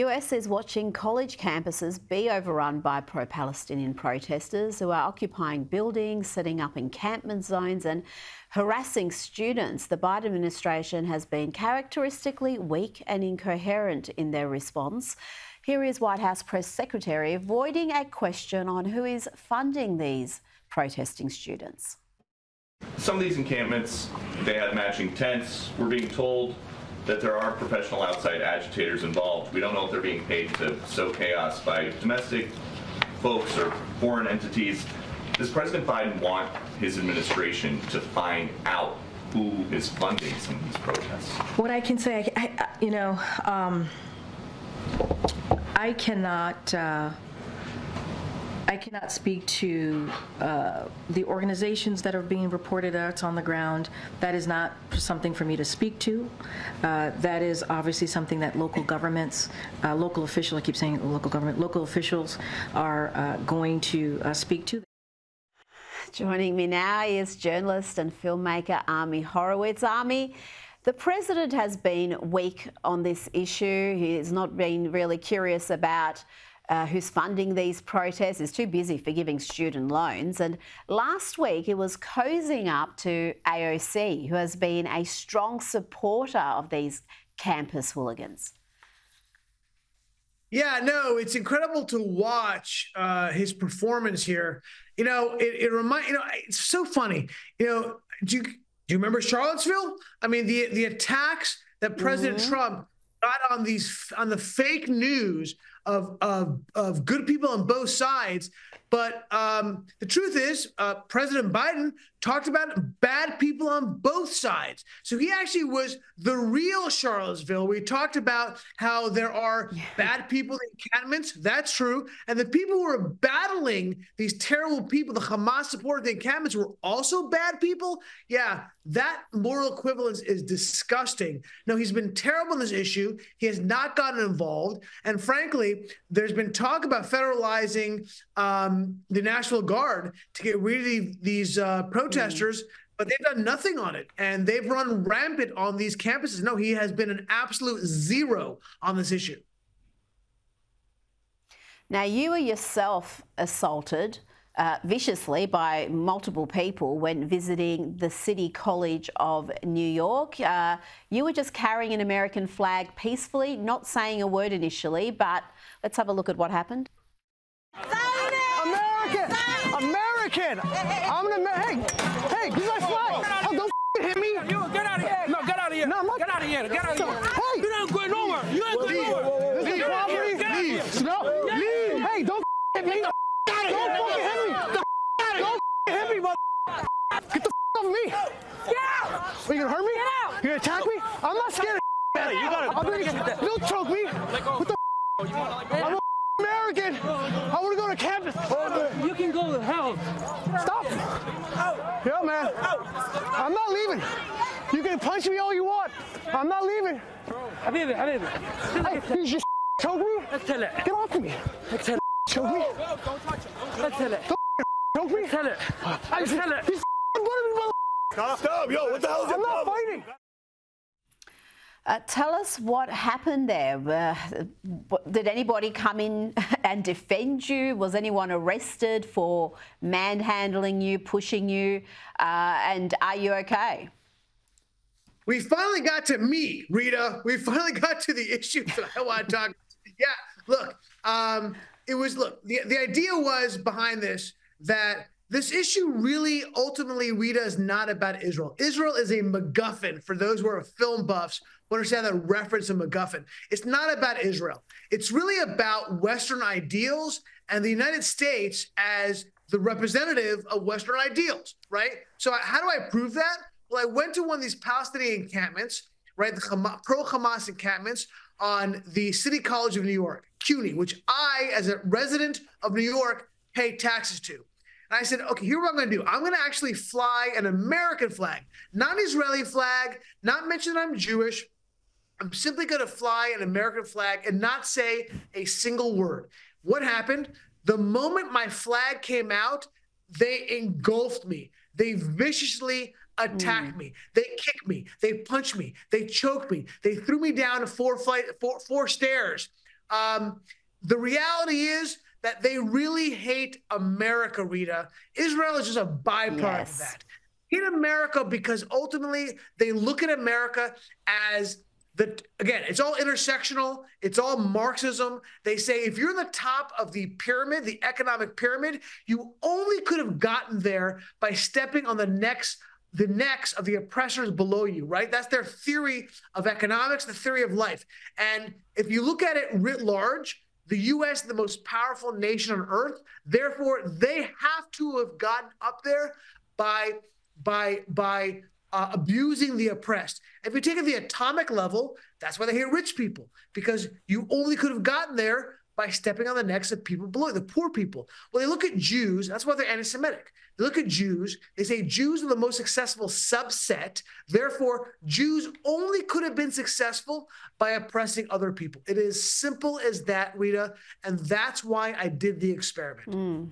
US is watching college campuses be overrun by pro Palestinian protesters who are occupying buildings, setting up encampment zones, and harassing students. The Biden administration has been characteristically weak and incoherent in their response. Here is White House Press Secretary avoiding a question on who is funding these protesting students. Some of these encampments, they had matching tents. We're being told that there are professional outside agitators involved. We don't know if they're being paid to sow chaos by domestic folks or foreign entities. Does President Biden want his administration to find out who is funding some of these protests? What I can say, I, I, you know, um, I cannot. Uh, I cannot speak to uh, the organizations that are being reported that's on the ground. That is not something for me to speak to. Uh, that is obviously something that local governments, uh, local officials, I keep saying local government, local officials are uh, going to uh, speak to. Joining me now is journalist and filmmaker Ami Horowitz. Ami, the president has been weak on this issue. He has not been really curious about uh, who's funding these protests, is too busy for giving student loans. And last week, he was cozying up to AOC, who has been a strong supporter of these campus hooligans. Yeah, no, it's incredible to watch uh, his performance here. You know, it, it reminds you know it's so funny. You know, do you do you remember Charlottesville? I mean, the the attacks that President mm-hmm. Trump got on these on the fake news of, of, of good people on both sides. But um, the truth is, uh, President Biden talked about bad people on both sides. So he actually was the real Charlottesville. We talked about how there are bad people in encampments. That's true. And the people who are battling these terrible people, the Hamas supported the encampments, were also bad people. Yeah, that moral equivalence is disgusting. No, he's been terrible in this issue. He has not gotten involved. And frankly, there's been talk about federalizing um, the National Guard to get rid of these uh, protesters. Mm. But they've done nothing on it, and they've run rampant on these campuses. No, he has been an absolute zero on this issue. Now, you were yourself assaulted uh, viciously by multiple people when visiting the City College of New York. Uh, you were just carrying an American flag peacefully, not saying a word initially, but let's have a look at what happened. American! American! I'm an American. Hey, hey, you guys flag! Oh, don't hit me! You get out of here! No, get out of here! No, I'm not. Get out of here! Get out of here! Hey! You ain't going nowhere! You ain't going nowhere! This is property. Leave. No, leave. Hey, don't hit me. Don't fucking hit me. Don't hit me, mother. Get the off me. Get out! Are you gonna hurt me? Get out! You gonna attack me? I'm not scared of Hey, you gotta. I'm gonna get. Don't choke me. What the? I'm a American. I want to go to campus. You can go to hell. Stop. Yeah, man. I'm not leaving. You can punch me all you want. I'm not leaving. حبيبي حبيبي Hey, you just choke me? اقتلع Get off of me. اقتلع Choke me? اقتلع Choke me? اقتلع اقتلع He's bullying me, mother. Stop, yo, what the hell is I'm your not problem? fighting. Uh, tell us what happened there. Uh, did anybody come in and defend you? Was anyone arrested for manhandling you, pushing you? Uh, and are you okay? We finally got to me, Rita. We finally got to the issues that I want to talk. Yeah, look, um, it was look. The the idea was behind this that this issue really ultimately, Rita, is not about Israel. Israel is a MacGuffin for those who are film buffs understand that reference to MacGuffin. It's not about Israel. It's really about Western ideals and the United States as the representative of Western ideals, right? So how do I prove that? Well, I went to one of these Palestinian encampments, right, the Hama- pro-Hamas encampments on the City College of New York, CUNY, which I, as a resident of New York, pay taxes to. And I said, okay, here's what I'm going to do. I'm going to actually fly an American flag, not an Israeli flag, not mention that I'm Jewish. I'm simply going to fly an American flag and not say a single word. What happened? The moment my flag came out, they engulfed me. They viciously attacked me. They kicked me. They punched me. They choked me. They threw me down four flight, four, four stairs. Um, the reality is that they really hate America, Rita. Israel is just a byproduct Yes. of that. Hate America because ultimately they look at America as the again, it's all intersectional, it's all Marxism. They say if you're in the top of the pyramid, the economic pyramid, you only could have gotten there by stepping on the necks the necks of the oppressors below you, right? That's their theory of economics, the theory of life. And if you look at it writ large, the US, the most powerful nation on earth, therefore they have to have gotten up there by by by uh, abusing the oppressed. If you take it the atomic level, that's why they hate rich people because you only could have gotten there by stepping on the necks of people below, the poor people. Well, they look at Jews, that's why they're anti Semitic. They look at Jews, they say Jews are the most successful subset. Therefore, Jews only could have been successful by oppressing other people. It is simple as that, Rita. And that's why I did the experiment. Oh,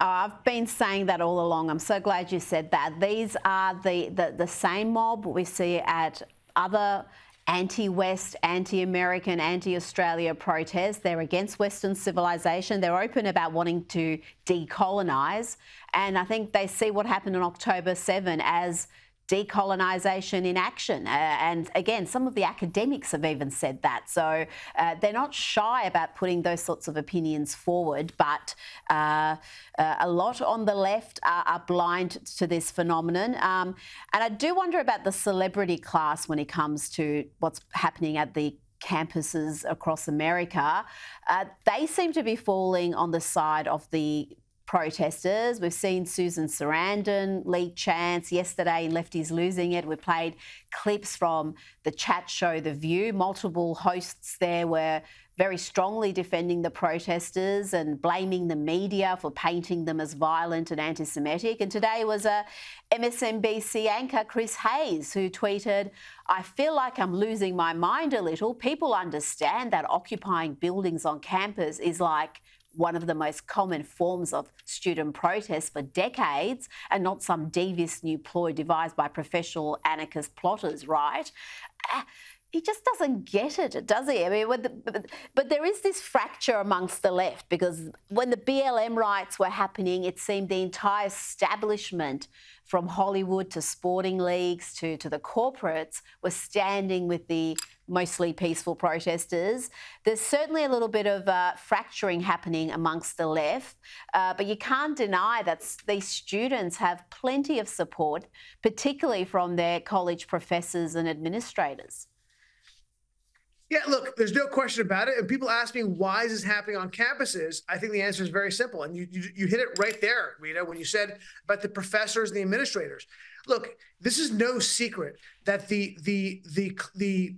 Uh, I've been saying that all along. I'm so glad you said that. These are the, the, the same mob we see at other anti West, anti American, anti Australia protests. They're against Western civilization. They're open about wanting to decolonise. And I think they see what happened on October 7 as decolonisation in action. Uh, and again, some of the academics have even said that. So uh, they're not shy about putting those sorts of opinions forward, but uh, uh, a lot on the left are, are blind to this phenomenon. Um, and I do wonder about the celebrity class when it comes to what's happening at the campuses across America. Uh, they seem to be falling on the side of the protesters. We've seen Susan Sarandon lead chants yesterday Lefties Losing It. We played clips from the chat show The View. Multiple hosts there were very strongly defending the protesters and blaming the media for painting them as violent and anti Semitic. And today was a MSNBC anchor, Chris Hayes, who tweeted, I feel like I'm losing my mind a little. People understand that occupying buildings on campus is like one of the most common forms of student protest for decades and not some devious new ploy devised by professional anarchist plotters, right? Uh, he just doesn't get it, does he? I mean, the, but, but, there is this fracture amongst the left because when the BLM riots were happening, it seemed the entire establishment, from Hollywood to sporting leagues to, to the corporates, was standing with the mostly peaceful protesters. There's certainly a little bit of uh, fracturing happening amongst the left, uh, but you can't deny that these students have plenty of support, particularly from their college professors and administrators. Yeah, look, there's no question about it. And people ask me why is this happening on campuses? I think the answer is very simple, and you you, you hit it right there, Rita, when you said about the professors and the administrators. Look, this is no secret that the the the the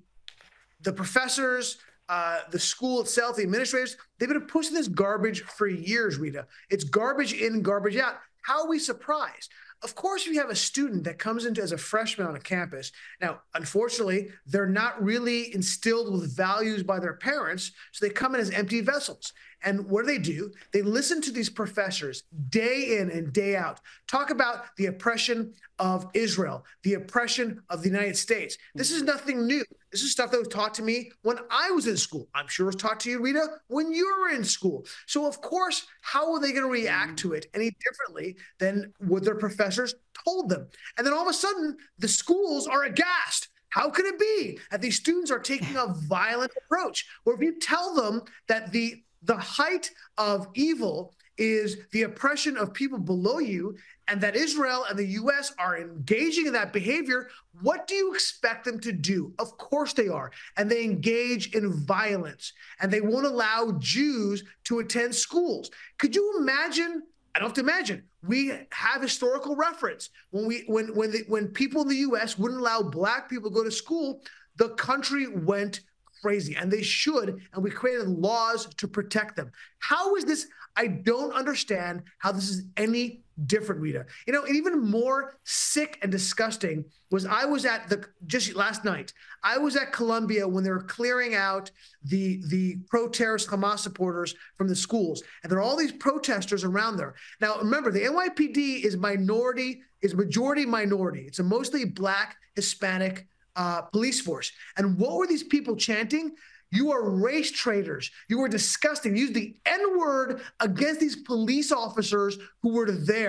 the professors, uh, the school itself, the administrators, they've been pushing this garbage for years, Rita. It's garbage in, garbage out. How are we surprised? Of course, if you have a student that comes into as a freshman on a campus, now, unfortunately, they're not really instilled with values by their parents, so they come in as empty vessels. And what do they do? They listen to these professors day in and day out talk about the oppression of Israel, the oppression of the United States. This is nothing new. This is stuff that was taught to me when I was in school. I'm sure it was taught to you, Rita, when you were in school. So, of course, how are they going to react to it any differently than what their professors told them? And then all of a sudden, the schools are aghast. How can it be that these students are taking a violent approach? Or if you tell them that the the height of evil is the oppression of people below you, and that Israel and the US are engaging in that behavior, what do you expect them to do? Of course they are. And they engage in violence and they won't allow Jews to attend schools. Could you imagine? I don't have to imagine. We have historical reference when we when when the, when people in the U.S. wouldn't allow black people to go to school, the country went crazy and they should and we created laws to protect them. How is this i don't understand how this is any different rita. You know even more sick and disgusting was i was at the just last night i was at columbia when they were clearing out the the pro-terrorist hamas supporters from the schools and there are all these protesters around there. Now remember the nypd is minority is majority minority. It's a mostly black hispanic uh, police force. And what were these people chanting? You are race traitors. You are disgusting. Use the N word against these police officers who were there.